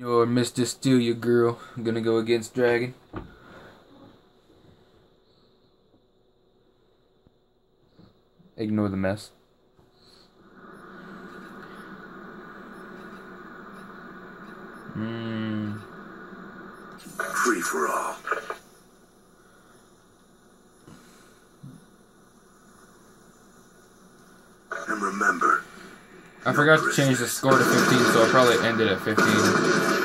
You're Mr. Steal Your Girl. I'm gonna go against Dragon. Ignore the mess. Hmm. Free for all. I forgot to change the score to 15, so I'll probably ended at 15.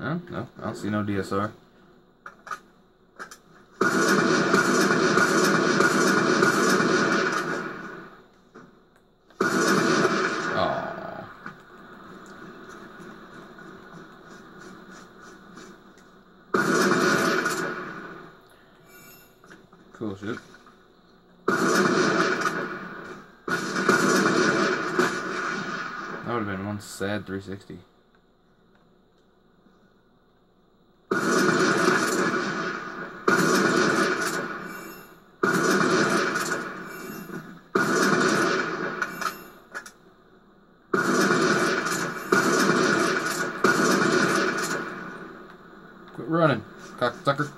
No, no, I don't see no DSR. Aww. Cool shit. That would have been one sad 360. Running, cocksucker.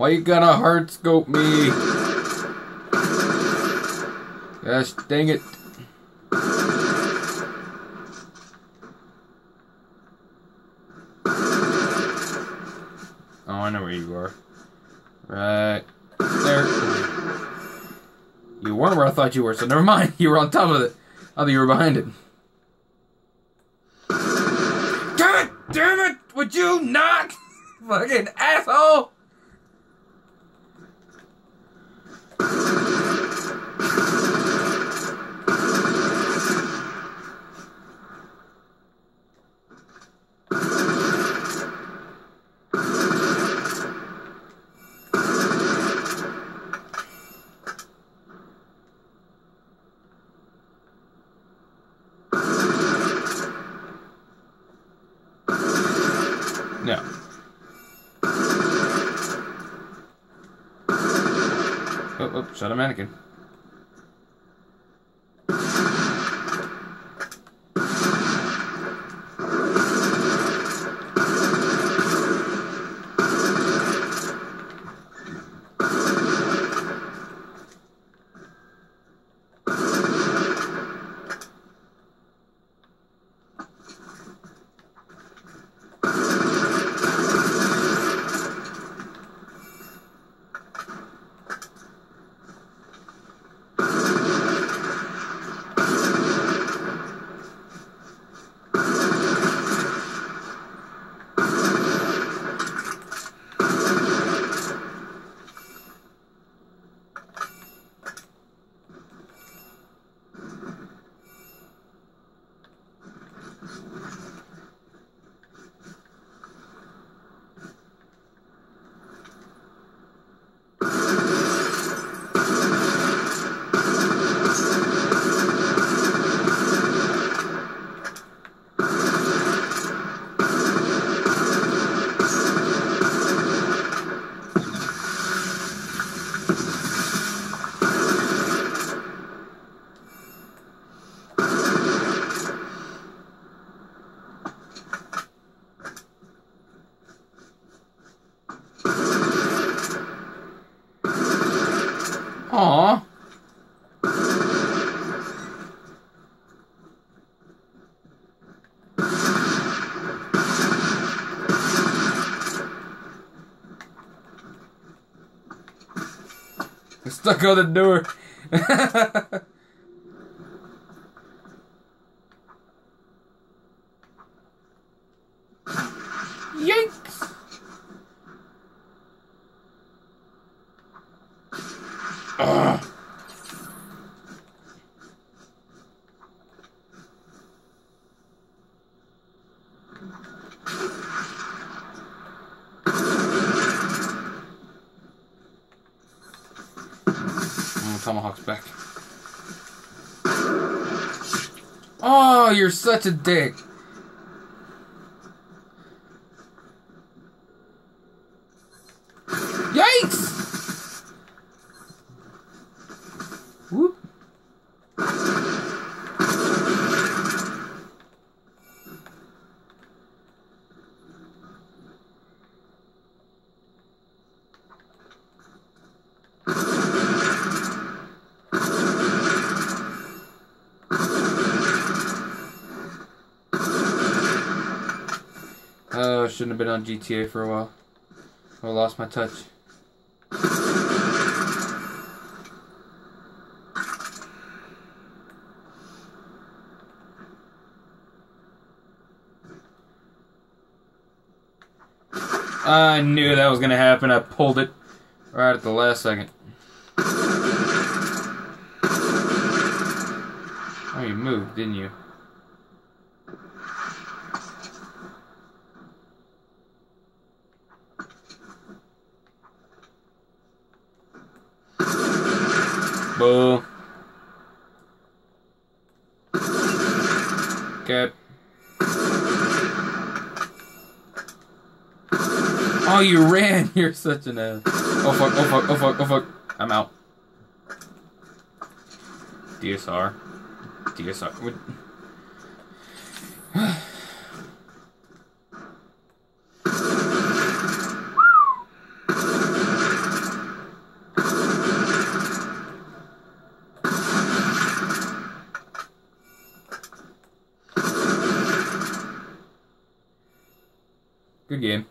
Why you gonna hard scope me? Gosh dang it. Oh, I know where you are. Right there. You weren't where I thought you were, so never mind. You were on top of it. I thought you were behind it. It! Damn it! Would you not? Fucking asshole! No. Oh, oh, shut a mannequin. Stuck on the door. Yikes! Ugh. Tomahawk's back. Oh, you're such a dick. Yikes! Whoop. Oh, shouldn't have been on GTA for a while. I lost my touch. I knew that was gonna happen. I pulled it right at the last second. Oh, you moved, didn't you? Boo. Okay. Oh, you ran! You're such an ass. Oh fuck, oh fuck, oh fuck, oh fuck. I'm out. DSR. DSR. Good game.